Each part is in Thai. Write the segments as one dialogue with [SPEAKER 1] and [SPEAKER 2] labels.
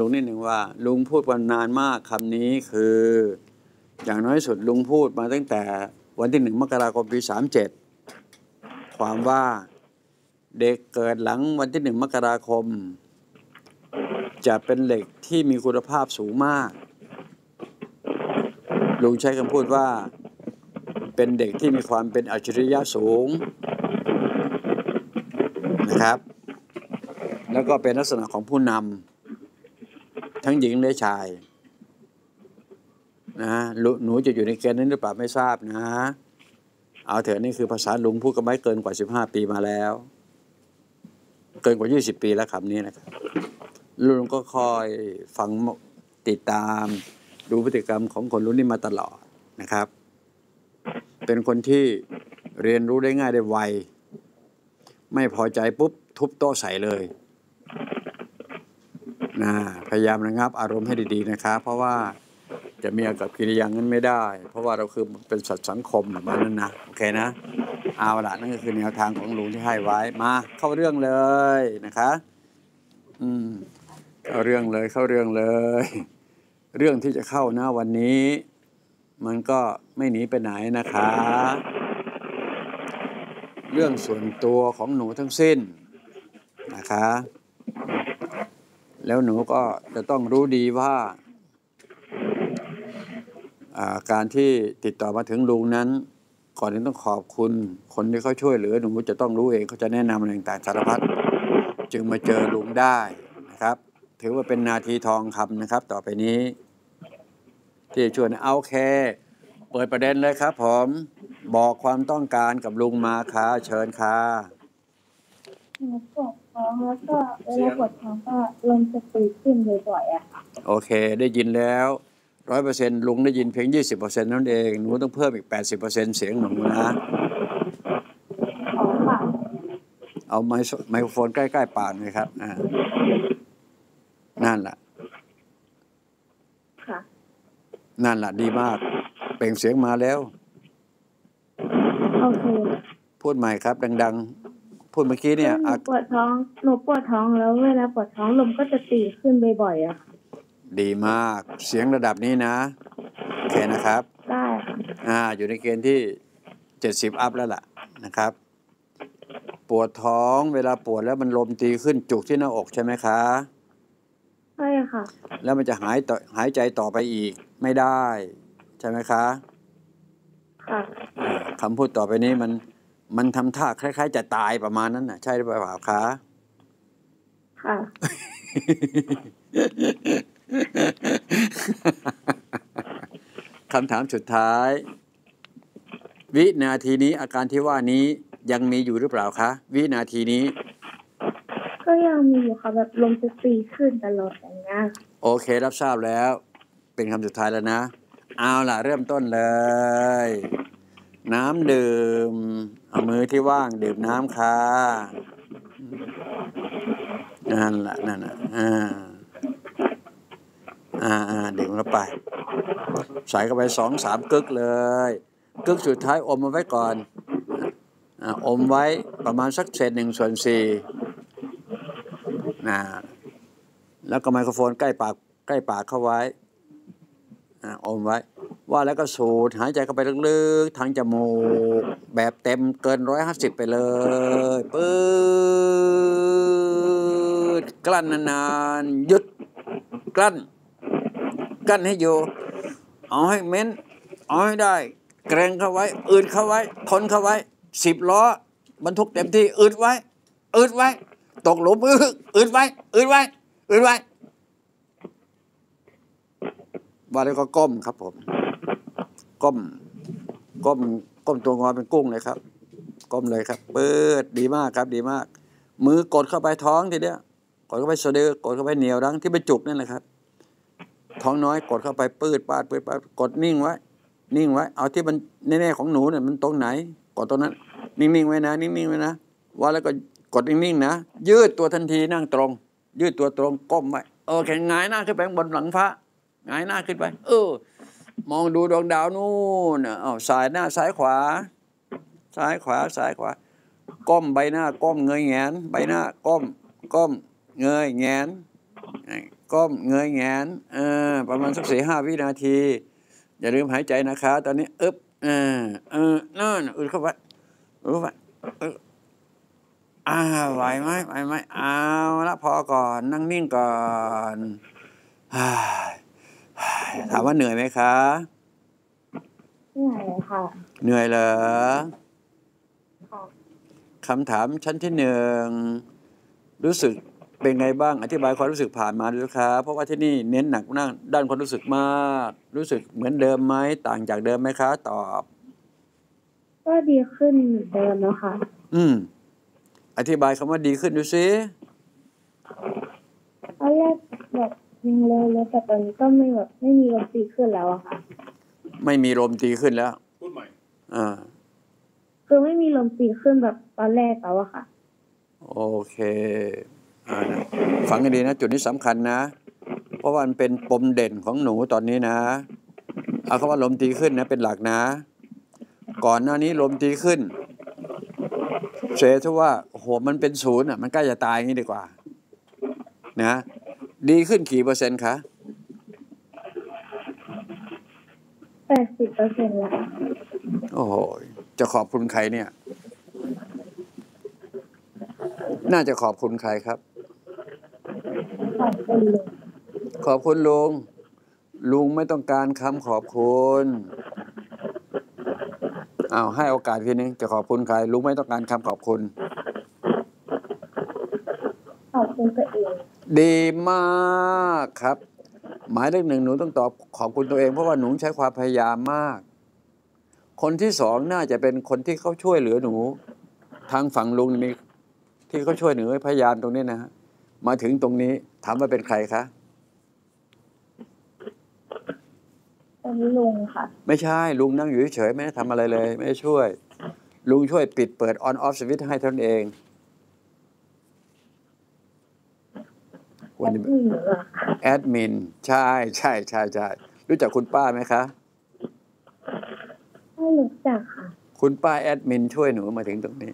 [SPEAKER 1] ลุงนิดหนึ่งว่า ลุงพูดมานานมากคำนี้คือ อย่างน้อยสุดลุงพูดมาตั้งแต่วันที่หนึ่งมกราคมปีสามเจ็ดความว่าเด็กเกิดหลังวันที่หนึ่งมกราคม จะเป็นเหล็กที่มีคุณภาพสูงมาก ลุงใช้คำพูดว่าเป็นเด็กที่มีความเป็นอัจฉริยะสูงนะครับ แล้วก็เป็นลักษณะของผู้นำ ทั้งหญิงและชายนะหนูจะอยู่ในเกณฑ์นั้นหรือเปล่าไม่ทราบนะ เอาเถอะนี่คือภาษาลุงพูดกันไม่เกินกว่า15ปีมาแล้ว เกินกว่า20ปีแล้วคำนี้นะครับลุงก็คอยฟังติดตามดูพฤติกรรมของคนรุ่นนี้มาตลอดนะครับ เป็นคนที่เรียนรู้ได้ง่ายได้ไว ไม่พอใจปุ๊บทุบโต๊ะใส่เลย นะพยายามระงับอารมณ์ให้ดีๆนะครับเพราะว่าจะมีอากับกิริยางั้นไม่ได้ เพราะว่าเราคือเป็นสัตว์สังคมแบบนั้นนะโอเคนะเอาละนั่นก็คือแนวทางของลุงที่ให้ไว้มา เข้าเรื่องเลยนะคะ อืมเข้าเรื่องเลยเข้าเรื่องเลย เรื่องที่จะเข้านะวันนี้ มันก็ไม่หนีไปไหนนะคะ เรื่องส่วนตัวของหนูทั้งสิ้นนะคะ แล้วหนูก็จะต้องรู้ดีว่าการที่ติดต่อมาถึงลุงนั้นก่อนที่ต้องขอบคุณคนที่เขาช่วยเหลือหนูจะต้องรู้เองเขาจะแนะนำอะไรต่างสารพัดจึงมาเจอลุงได้นะครับ ถือว่าเป็นนาทีทองคำนะครับ ต่อไปนี้ ที่ชวนเอาแค่เปิดประเด็นเลยครับผมบอกความต้องการกับลุงมาค่ะเชิญค่ะ
[SPEAKER 2] หนูปวด ท้องแล้วก็เวลาปวดท้องก็ลมจะตีขึ้นบ่อยๆอะค่ะ
[SPEAKER 1] โอเค ได้ยินแล้วร้อยเปอร์เซ็นต์ลุงได้ยินเพียงยี่สิบเปอร์เซ็นต์นั่นเองหนูต้องเพิ่มอีกแปดสิบเปอร์เซ็นต์เสียงหนูนะ
[SPEAKER 2] อ๋อค่ะ
[SPEAKER 1] เอาไมโครไมโครโฟนใกล้ๆปากเลยครับอ่านั่นแหละ
[SPEAKER 2] ค่ะ
[SPEAKER 1] นั่นแหละดีมาก เปล่งเสียงมาแล้ว
[SPEAKER 2] โอเค
[SPEAKER 1] พูดใหม่ครับ ดัง ๆ พูดเมื่อกี้เนี่ย
[SPEAKER 2] หนูปวดท้องหนูปวดท้องแล้วเวลาปวดท้องลมก็จะตีขึ้นบ่อยๆอะ
[SPEAKER 1] ดีมากเสียงระดับนี้นะโอเคนะครับ
[SPEAKER 2] ได้
[SPEAKER 1] อ่าอยู่ในเกณฑ์ที่เจ็ดสิบอัพแล้วล่ะนะครับ ปวดท้องเวลาปวดแล้วมันลมตีขึ้นจุกที่หน้าอกใช่ไหมคะ
[SPEAKER 2] ใช่ค่ะ
[SPEAKER 1] แล้วมันจะหายต่อหายใจต่อไปอีกไม่ได้ ใช่ไหมคะ
[SPEAKER 2] ค่ะ
[SPEAKER 1] คำพูดต่อไปนี้มัน มันทำท่าคล้าย ๆ จะตายประมาณนั้นนะใช่หรือเปล่าคะ
[SPEAKER 2] ค่ะ
[SPEAKER 1] คำถามสุดท้าย วินาทีนี้อาการที่ว่านี้ยังมีอยู่หรือเปล่าคะวินาทีนี้
[SPEAKER 2] ก็ยังมีอยู่ค่ะแบบลมจะตีขึ้นตลอดอย่างเงี้ย
[SPEAKER 1] โอเครับทราบแล้ว เป็นคำสุดท้ายแล้วนะ เอาล่ะ เริ่มต้นเลย น้ำดื่ม เอามือที่ว่างดื่มน้ำค่ะนั่นแหละนั่นนะอ่าอ่าอ่าดื่มเข้าไป ใส่เข้าไปสองสามกึกเลยกึกสุดท้ายอมมาไว้ก่อนออมไว้ประมาณสักเศษหนึ่งส่วนสี่นะแล้วก็ไมโครโฟนใกล้ปากใกล้ปากเข้าไว้อมไว้ ว่าแล้วก็สูดหายใจเข้าไปลึกๆทางจมูก แบบเต็มเกินร้อยห้าสิบไปเลยปื๊ดกลั้นนานๆหยุดกลั้นกั้นให้อยู่ เอาให้เม้น เอาให้ได้ เกรงเข้าไว้ อืดเข้าไว้ ทนเข้าไว้สิบล้อบรรทุกเต็มที่อืดไว้ อืดไว้ ตกหลุมอืดอืดไว้ อืดไว้ อืดไว้ว่าแล้วก็ก้มครับผม ก้ม ก้มก้มตัวงอเป็นกุ้งเลยครับ ก้มเลยครับ เปิดดีมากครับ ดีมาก มือกดเข้าไปท้องทีเดียวกดเข้าไปสะดือกดเข้าไปเหนียวดังที่ไปจุกนั่นแหละครับ ท้องน้อยกดเข้าไปปืดปาดปืดปาดกดนิ่งไว้ นิ่งไว้ เอาที่มันแน่ๆของหนูเนี่ยมันตรงไหน กดตรงนั้น นิ่งๆไว้นะ นิ่งๆไว้นะว่าแล้วก็กดนิ่งๆนะยืดตัวทันทีนั่งตรง ยืดตัวตรงก้มไว้เออแข็งงายหน้าขึ้นไปบนหลังพระงายหน้าขึ้นไป เออ มองดูดวงดาวนู่นอ๋อสายหน้าซ้ายขวา ซ้ายขวาซ้ายขวา ก้มใบหน้า ก้มเงยแงน ใบหน้า ก้ม ก้ม เงยแงนก้มเงยแงนเออประมาณสักสี่ห้าวินาที อย่าลืมหายใจนะคะ ตอนนี้อึบเออเออนั่นอึดเข้าไปอึดเข้ไปอึดอ่าวไหวไหมไหวไหมเอาละพอก่อน นั่งนิ่งก่อนฮ่า ถามว่าเหนื่อยไหมคะ
[SPEAKER 2] เหนื่อยค่ะ
[SPEAKER 1] เหนื่อยเหรอ
[SPEAKER 2] ค่ะ
[SPEAKER 1] คำถามชั้นที่หนึ่งรู้สึกเป็นไงบ้างอธิบายความรู้สึกผ่านมาด้วยครับเพราะว่าที่นี่เน้นหนักนั่งด้านความรู้สึกมาก รู้สึกเหมือนเดิมไหมต่างจากเดิมไหมคะ ตอบ
[SPEAKER 2] ก็ดีขึ้นเหมือนเดิมแล้วค่ะ
[SPEAKER 1] อืม อธิบายคำว่าดีขึ้นดูซิ
[SPEAKER 2] ตอนแรกแบบ ยังเลยเลยแต่ตอนนี้ก็ไม่แบบไม่มีลมตีขึ้นแล้วอะค่ะ
[SPEAKER 1] ไม่มีลมตีขึ้นแล้ว
[SPEAKER 3] พูดใหม่
[SPEAKER 1] อ่า
[SPEAKER 2] คือไม่มีลมตีขึ้นแบบตอนแรกแล้วอะค่ะ
[SPEAKER 1] โอเคอ่านะฟังกันดีนะ จุดนี้สำคัญนะ เพราะว่ามันเป็นปมเด่นของหนูตอนนี้นะ เอาคำว่าลมตีขึ้นนะเป็นหลักนะ ก่อนหน้านี้ลมตีขึ้นเสทว่าโอ้โหมันเป็นศูนย์อะมันใกล้จะตายอย่างนี้ดีกว่า นะ ดีขึ้นกี่เปอร์เซ็นต์คะ
[SPEAKER 2] แปดสิบเปอร์เซ็นต์แล้ว
[SPEAKER 1] โอ้โหจะขอบคุณใครเนี่ย น่าจะขอบคุณใครครับ
[SPEAKER 2] ขอบคุณเลย
[SPEAKER 1] ขอบคุณลุง ลุงไม่ต้องการคำขอบคุณอ้าวให้โอกาสทีนึงจะขอบคุณใครลุงไม่ต้องการคำขอบคุณ
[SPEAKER 2] ขอบคุณตัวเอง
[SPEAKER 1] ดีมากครับ หมายเลขหนึ่งหนูต้องตอบขอบคุณตัวเองเพราะว่าหนูใช้ความพยายามมาก คนที่สองน่าจะเป็นคนที่เขาช่วยเหลือหนู ทางฝั่งลุงมีที่เขาช่วยหนูพยายามตรงนี้นะฮะมาถึงตรงนี้ถามว่าเป็นใครคะ
[SPEAKER 2] ตอนนี้ลุงค่ะ
[SPEAKER 1] ไม่ใช่ลุงนั่งอยู่เฉยๆไม่ได้ทำอะไรเลย ไม่ได้ช่วย ลุงช่วยปิดเปิดออนออฟสวิตให้เท่านั้นเอง วันนี้
[SPEAKER 2] ที่เหนือค่ะ
[SPEAKER 1] แอดมินใช่ใช่ใช่ใช่รู้จักคุณป้าไหมคะ
[SPEAKER 2] ไม่รู้จักค่ะ
[SPEAKER 1] คุณป้าแอดมินช่วยหนูมาถึงตรงนี้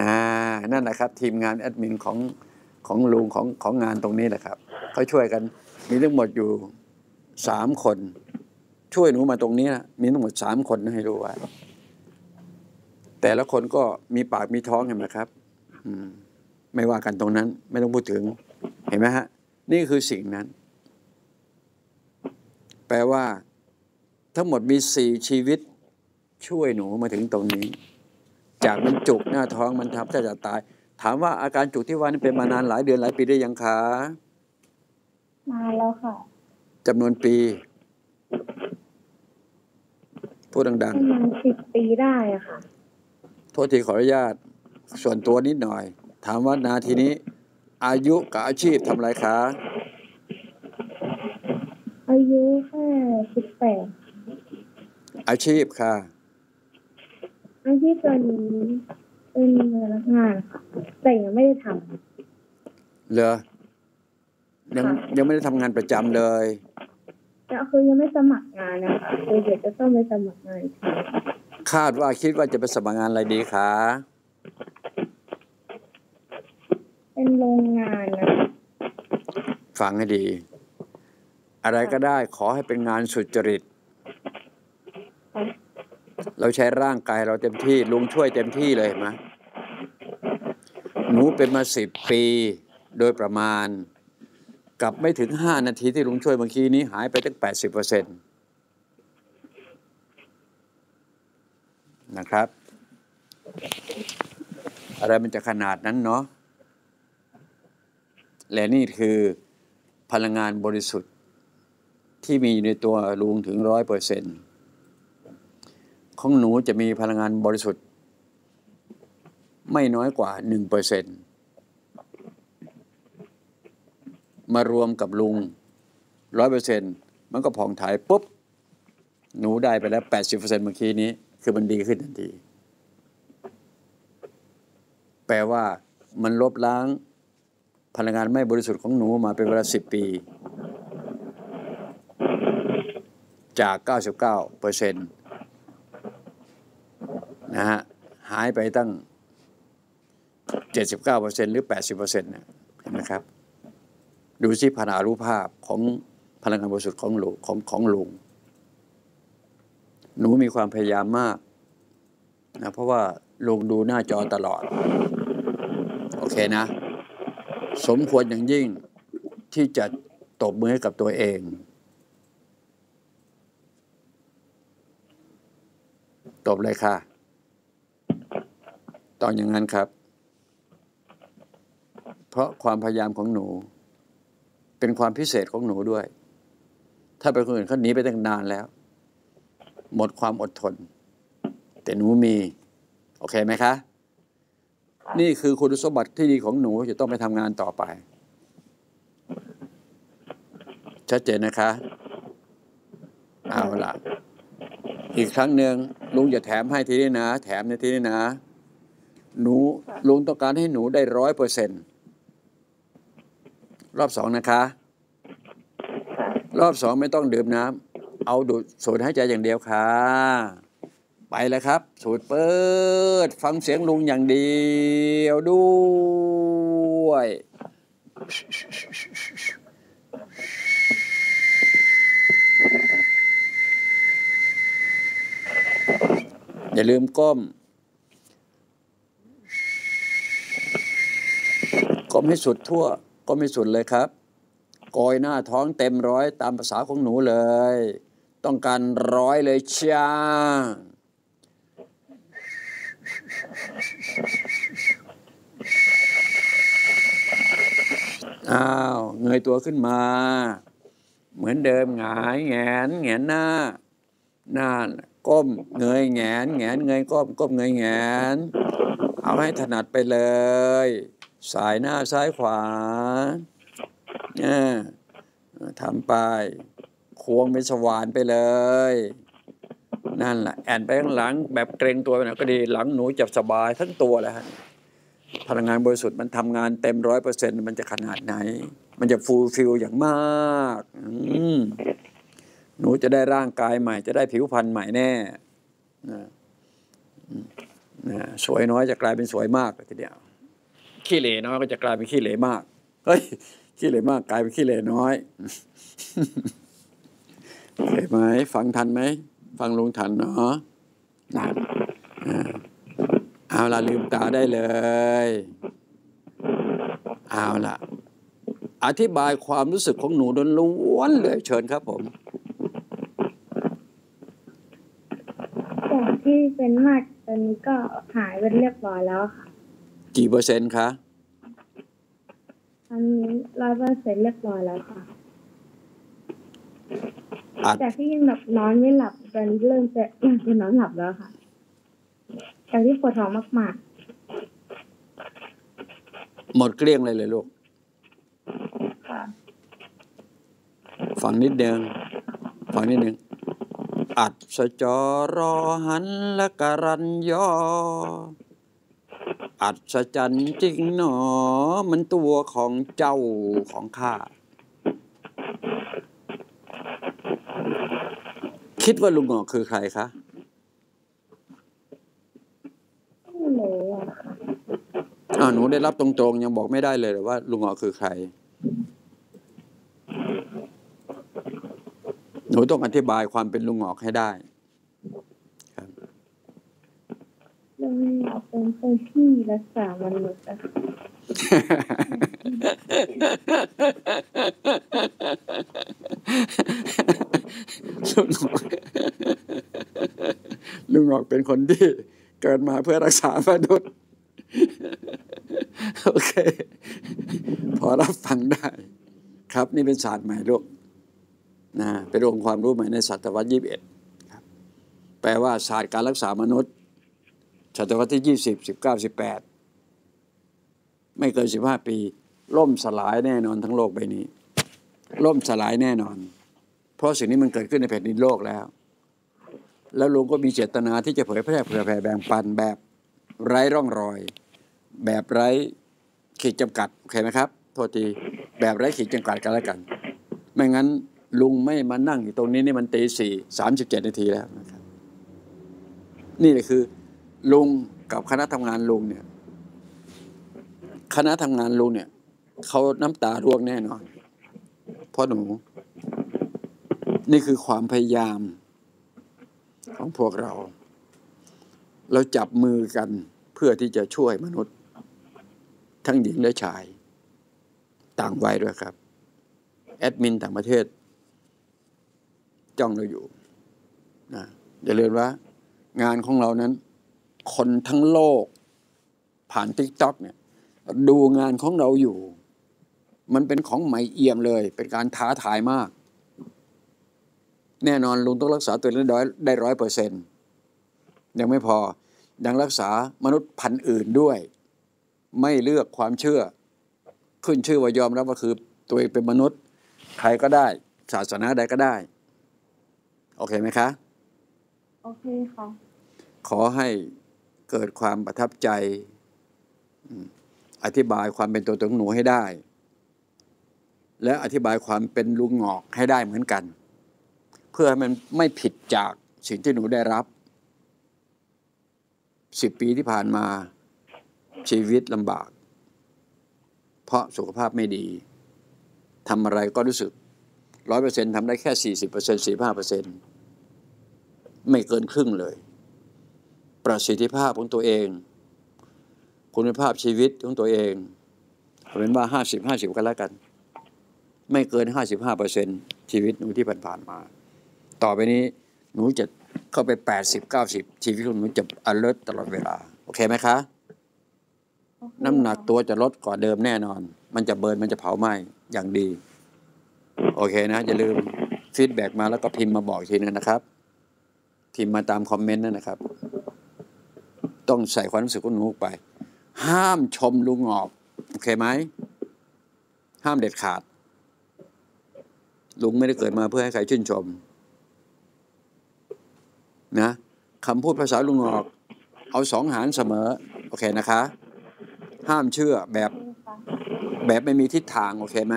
[SPEAKER 1] นะนั่นแหละครับ ทีมงานแอดมินของของลุงของของงานตรงนี้แหละครับเขาช่วยกัน มีทั้งหมดอยู่สามคน ช่วยหนูมาตรงนี้นะมีทั้งหมดสามคนนะให้รู้ไว้แต่ละคนก็มีปากมีท้องเห็นไหมครับ อืม ไม่ว่ากันตรงนั้น ไม่ต้องพูดถึง เห็นไหมฮะ นี่คือสิ่งนั้น แปลว่า ทั้งหมดมีสี่ชีวิตช่วยหนูมาถึงตรงนี้ จากมันจุกหน้าท้องมันทับถ้าจะตาย ถามว่าอาการจุกที่ว่านี่เป็นมานานหลายเดือนหลายปีได้ยังคะ
[SPEAKER 2] นานแล้วค่ะ
[SPEAKER 1] จำนวนปีพูดดัง
[SPEAKER 2] ประมาณสิบปีได้อะค่ะ
[SPEAKER 1] ๆโทษทีขออนุญาต ส่วนตัวนิดหน่อย ถามว่านาทีนี้ อายุกับอาชีพทำอะไรคะ
[SPEAKER 2] อายุแค่สิบแปด
[SPEAKER 1] อาชีพค่ะ
[SPEAKER 2] อาชีพตอนนี้เป็นพนักงานค่ะแต่ยังไม่ได้ท
[SPEAKER 1] เหรอยังยังไม่ได้ทำงานประจำเลยำ
[SPEAKER 2] แต่คือยังไม่สมัครงานนะคะคือเดี๋ยวจะต้องไปสมัครงานอีกที
[SPEAKER 1] คาดว่าคิดว่าจะไปสมัครงานอะไรดีคะ
[SPEAKER 2] เป็นโรงงานนะ
[SPEAKER 1] ฟังให้ดี อะไรก็ได้ขอให้เป็นงานสุจริต เราใช้ร่างกายเราเต็มที่ลุงช่วยเต็มที่เลยเห็นไหมหนูเป็นมาสิบปีโดยประมาณ กับไม่ถึงห้านาทีที่ลุงช่วยเมื่อกี้นี้หายไปตั้งแปดสิบเปอร์เซ็นต์นะครับ อะไรมันจะขนาดนั้นเนาะ และนี่คือพลังงานบริสุทธิ์ที่มีอยู่ในตัวลุงถึงร้อยเปอร์เซ็นต์ของหนูจะมีพลังงานบริสุทธิ์ ไม่น้อยกว่าหนึ่งเปอร์เซ็นต์มารวมกับลุงร้อยเปอร์เซ็นต์มันก็ผ่องถ่ายปุ๊บ หนูได้ไปแล้วแปดสิบเปอร์เซ็นต์เมื่อกี้นี้ คือมันดีขึ้นทันที แปลว่ามันลบล้าง พลังงานไม่บริสุทธิ์ของหนูมาเป็นเวลาสิบปี จาก 99เปอร์เซ็นต์นะฮะหายไปตั้ง 79เปอร์เซ็นต์หรือ 80เปอร์เซ็นต์เห็นไหมครับ ดูสิพนารูปภาพของพลังงานบริสุทธิ์ของลุงของของลุงหนูมีความพยายามมากนะเพราะว่าลุงดูหน้าจอตลอด โอเคนะ สมควรอย่างยิ่งที่จะตบมือให้กับตัวเอง ตบเลยค่ะ ตองอย่างนั้นครับ เพราะความพยายามของหนู เป็นความพิเศษของหนูด้วย ถ้าเป็นคนอื่นเขาหนีไปตั้งนานแล้ว หมดความอดทน แต่หนูมี โอเคไหมคะ นี่คือคุณสมบัติที่ดีของหนูจะต้องไปทำงานต่อไป ชัดเจนนะคะ เอาล่ะอีกครั้งหนึ่งลุงจะแถมให้ทีนี้นะ แถมในทีนี้นะ หนูลุงต้องการให้หนูได้ร้อยเปอร์เซ็นรอบสองนะคะ รอบสองไม่ต้องดื่มน้ำเอาดูดสูดหายใจอย่างเดียวค่ะ ไปแล้วครับ สูดเปิด ฟังเสียงลุงอย่างเดียวด้วย อย่าลืมก้ม ก้มให้สุดทั่ว ก้มให้สุดเลยครับกอยหน้าท้องเต็มร้อยตามภาษาของหนูเลย ต้องการร้อยเลยจ้าง อ้าวเงยตัวขึ้นมา เหมือนเดิมหงายแงนแงนหน้า หน้าก้มเงยแงนแงนเงยก้มก้มเงยแงน เอาให้ถนัดไปเลย สายหน้าซ้ายขวาเนี่ยทำไป ควงเป็นสว่านไปเลย นั่นแหละแอนไปข้างหลังแบบเกรงตัวไปหน่อยก็ดีหลังหนูจับสบายทั้งตัวเลยฮะพลังงานบริสุทธิ์มันทำงานเต็มร้อยเปอร์เซ็นต์มันจะขนาดไหน มันจะ fulfill อย่างมากอืมหนูจะได้ร่างกายใหม่ จะได้ผิวพรรณใหม่แน่นะนะสวยน้อยจะกลายเป็นสวยมากทีเดียวขี้เหร่น้อยก็จะกลายเป็นขี้เหร่มากเฮ้ยขี้เหร่มากกลายเป็นขี้เหร่น้อยโอเคไหมฟังทันไหม ฟังลุงทันเนาะนั่นอ่าเอาละลืมตาได้เลย เอาละอธิบายความรู้สึกของหนูล้วนๆเลยเชิญครับผม
[SPEAKER 2] จากที่เป็นมากตอนนี้ก็หายไปเรียบร้อยแล้วค่ะ
[SPEAKER 1] กี่เปอร์เซ็นต์คะ
[SPEAKER 2] ตอนนี้ร้อยเปอร์เซ็นต์เรียบร้อยแล้วค่ะ
[SPEAKER 1] อัด
[SPEAKER 2] จากที่ยังแบบนอนไม่หลับตอนนี้เริ่มจะอยากจะนอนหลับแล้วค่ะจากที่ปวดท้องมาก
[SPEAKER 1] หมดเกลี้ยงเลยเลยลูก
[SPEAKER 2] ๆค่ะ
[SPEAKER 1] ฟังนิดเดียวฟังนิดหนึ่งอัดสจอรอหันและกรันยอ อัศจรรย์จริงหนอ มันตัวของเจ้าของข้า คิดว่าลุงหงอกคือใครคะ
[SPEAKER 2] ไม่รู้อะค่ะ
[SPEAKER 1] อ้าวหนูได้รับตรงๆ ยังบอกไม่ได้เลยเหรอว่า ลุงหงอกคือใคร หนูต้องอธิบายความเป็นลุงหงอกให้ได้ครับ
[SPEAKER 2] เรื่องนี้เอาเป็นคนที่รักษามนุษย์อะค่ะ
[SPEAKER 1] ลุงหอกลุงหอกเป็นคนที่เกิดมาเพื่อรักษามนุษย์ โอเค พอรับฟังได้ ครับนี่เป็นศาสตร์ใหม่ลูกนะเป็นองค์ความรู้ใหม่ในศตวรรษยี่สิบเอ็ดครับแปลว่าศาสตร์การรักษามนุษย์ศตวรรษที่ยี่สิบสิบเก้าสิบแปด ไม่เกินสิบห้าปี ล่มสลายแน่นอนทั้งโลกใบนี้ ล่มสลายแน่นอน เพราะสิ่งนี้มันเกิดขึ้นในแผ่นดินโลกแล้ว แล้วลุงก็มีเจตนาที่จะเผยแพร่เผื่อแผ่แบ่งปันแบบไร้ร่องรอย แบบไร้ขีดจำกัดโอเคไหมครับโทษทีแบบไร้ขีดจำกัดกันแล้วกัน ไม่งั้นลุงไม่มานั่งอยู่ตรงนี้นี่มันตีสี่สามสิบเจ็ดนาทีแล้วนะครับนี่แหละคือลุงกับคณะทำงานลุงเนี่ย คณะทำงานลุงเนี่ยเขาน้ำตาร่วงแน่นอนพ่อหนู นี่คือความพยายาม ของพวกเรา เราจับมือกันเพื่อที่จะช่วยมนุษย์ ทั้งหญิงและชาย ต่างวัยด้วยครับ แอดมินต่างประเทศ จ้องเราอยู่นะอย่าลืมว่า งานของเรานั้น คนทั้งโลก ผ่านทิกต็อกเนี่ย ดูงานของเราอยู่ มันเป็นของใหม่เอี่ยมเลย เป็นการท้าทายมาก แน่นอนลุงต้องรักษาตัวเองได้ได้ร้อยเปอร์เซ็นต์ยังไม่พอยังรักษามนุษย์พันธุ์อื่นด้วย ไม่เลือกความเชื่อ ขึ้นชื่อว่ายอมรับว่าคือตัวเองเป็นมนุษย์ ใครก็ได้ ศาสนาใดก็ได้ โอเคไหมคะ
[SPEAKER 2] โอเคค่ะ
[SPEAKER 1] ขอให้เกิดความประทับใจ อืม อธิบายความเป็นตัวตนของหนูให้ได้ และอธิบายความเป็นลุงหงอกให้ได้เหมือนกัน เพื่อให้มันไม่ผิดจากสิ่งที่หนูได้รับสิบปีที่ผ่านมาชีวิตลำบาก เพราะสุขภาพไม่ดีทำอะไรก็รู้สึกร้อยเปอร์เซ็นทำได้แค่สี่สิบเปอร์เซ็นสี่ห้าเปอร์เซ็นไม่เกินครึ่งเลย ประสิทธิภาพของตัวเอง คุณภาพชีวิตของตัวเองเอาเป็นว่าห้าสิบห้าสิบกันแล้วกัน ไม่เกินห้าสิบห้าเปอร์เซ็นชีวิตหนูที่ผ่านๆมา ต่อไปนี้หนูจะเข้าไปแปดสิบเก้าสิบชีวิตของหนูจะ alert ตลอดเวลา โอเคไหมคะ
[SPEAKER 2] โอเค
[SPEAKER 1] น้ำหนัก
[SPEAKER 2] ค่ะ
[SPEAKER 1] ตัวจะลดกว่าเดิมแน่นอน มันจะ burn มันจะเผาไหม้อย่างดี โอเคนะอย่าลืม feedback มาแล้วก็พิมพ์มาบอกอีกทีนึงนะครับ พิมพ์มาตามคอมเมนต์นั่นนะครับ ต้องใส่ความรู้สึกของหนูไป ห้ามชมลุงหงอกโอเคไหมห้ามเด็ดขาด ลุงไม่ได้เกิดมาเพื่อให้ใครชื่นชม นะคำพูดภาษาลุงหงอกเอาสองหารเสมอ โอเคนะคะ ห้ามเชื่อแบบ แบบไม่มีทิศทาง โอเคไหม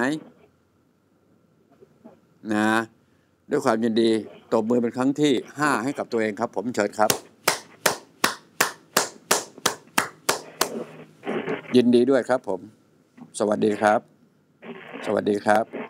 [SPEAKER 1] นะ ด้วยความยินดีตบมือเป็นครั้งที่ห้าให้กับตัวเองครับ ผมเชิญครับ ยินดีด้วยครับผม สวัสดีครับ สวัสดีครับ